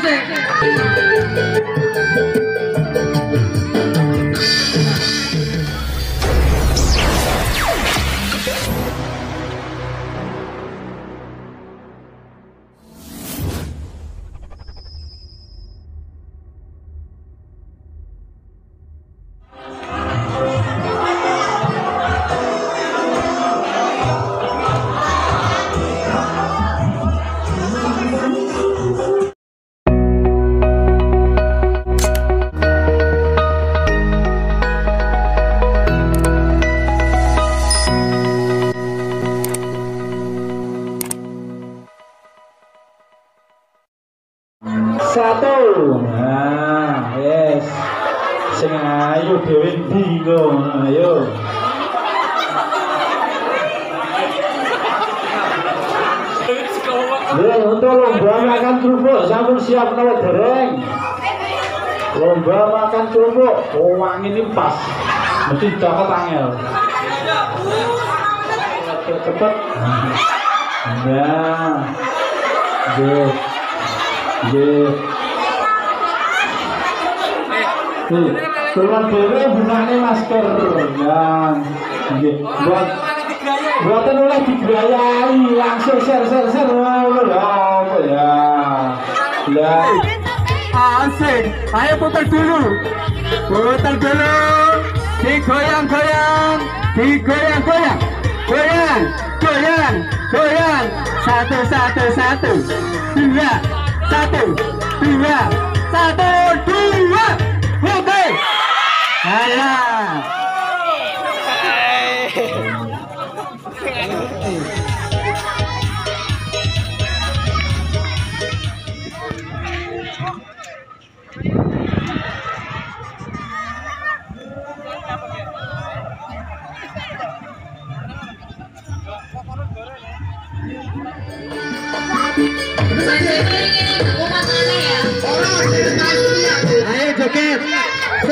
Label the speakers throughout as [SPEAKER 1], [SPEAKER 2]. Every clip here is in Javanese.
[SPEAKER 1] 对，
[SPEAKER 2] 对。Nah, yes. Sing ayo dhewe ndi kok? Ayo. Untuk lomba makan kerupuk, sampun siap nawa dereng. Lomba makan kerupuk, oh wangi ini pas. Mesti dapat angel. Cepet. Nah, Good. Good. Turun dhewe gunane masker. Ya. Nggih. Buat buatan oleh digerayai langsung share share share ngono lho apa ya. Lah,
[SPEAKER 1] Asik. Ayo putar dulu. Putar dulu. Digoyang-goyang. Digoyang-goyang. Goyang. Goyang. Goyang. Satu, satu, satu. Dua. Satu.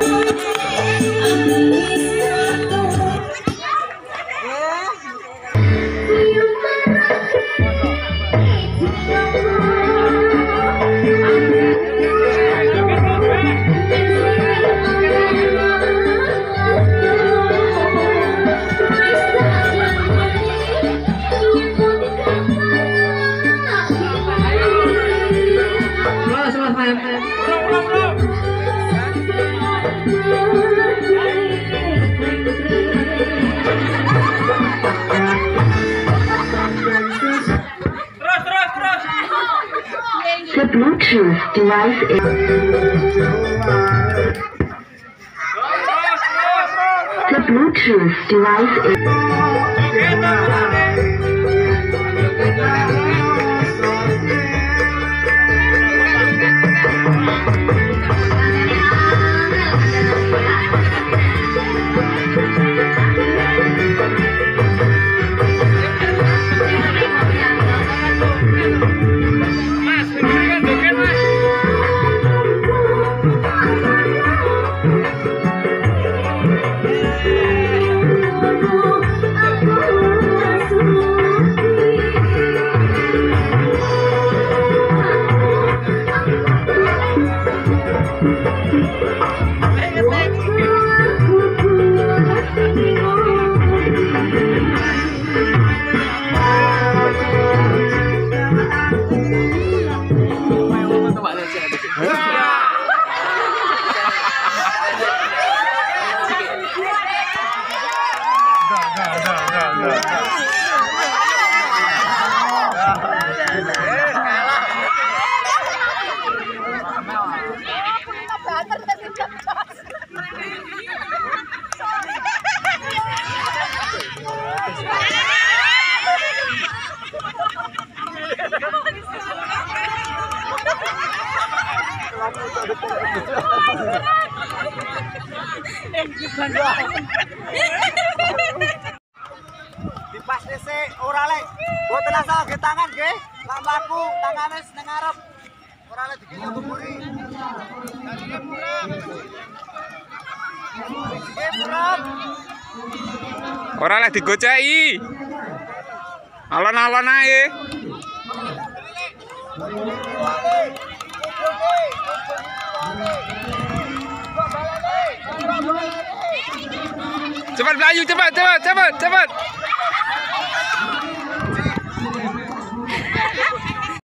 [SPEAKER 3] Música Device is the Bluetooth device is
[SPEAKER 4] Yeah.
[SPEAKER 1] Dipas dhisik ora lek. Boten asal ge tangan nggih. Lah mlaku tangane nang ngarep. Ora lek dikira. Nggih murah.
[SPEAKER 4] Ora lek digoceki. Alon-alon ae. Cepat Melayu, cepat, cepat, cepat, cepat.